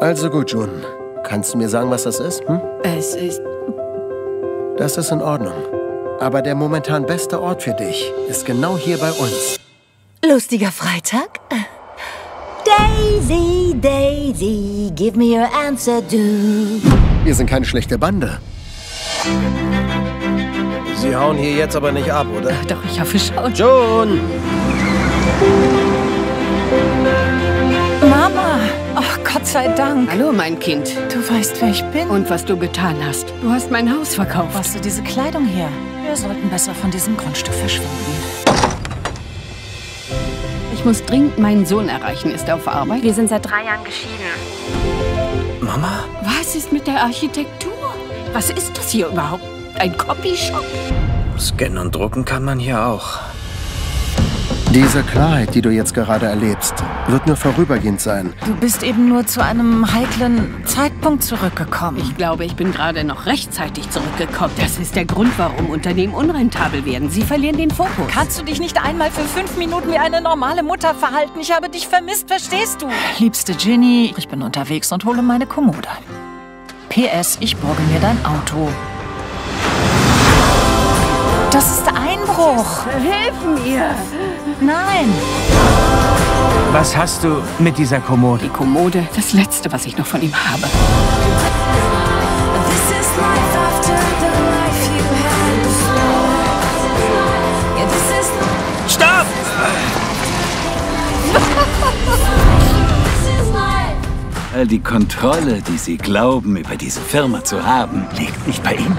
Also gut, June. Kannst du mir sagen, was das ist? Hm? Es ist... Das ist in Ordnung. Aber der momentan beste Ort für dich ist genau hier bei uns. Lustiger Freitag? Daisy, Daisy, give me your answer, do. Wir sind keine schlechte Bande. Sie hauen hier jetzt aber nicht ab, oder? Doch, ich hoffe schon. June! Sei Dank. Hallo, mein Kind. Du weißt, wer ich bin. Und was du getan hast. Du hast mein Haus verkauft. hast du diese Kleidung her? Wir sollten besser von diesem Grundstück verschwinden. Ich muss dringend meinen Sohn erreichen. Ist er auf Arbeit? Wir sind seit drei Jahren geschieden. Mama? Was ist mit der Architektur? Was ist das hier überhaupt? Ein Copyshop? Scannen und drucken kann man hier auch. Diese Klarheit, die du jetzt gerade erlebst, wird nur vorübergehend sein. Du bist eben nur zu einem heiklen Zeitpunkt zurückgekommen. Ich glaube, ich bin gerade noch rechtzeitig zurückgekommen. Das ist der Grund, warum Unternehmen unrentabel werden. Sie verlieren den Fokus. Kannst du dich nicht einmal für fünf Minuten wie eine normale Mutter verhalten? Ich habe dich vermisst, verstehst du? Liebste Ginny, ich bin unterwegs und hole meine Kommode. PS, ich borge mir dein Auto. Das ist Einbruch. Hilf mir! Nein. Was hast du mit dieser Kommode? Die Kommode, das Letzte, was ich noch von ihm habe. Stopp! All die Kontrolle, die Sie glauben, über diese Firma zu haben, liegt nicht bei ihm.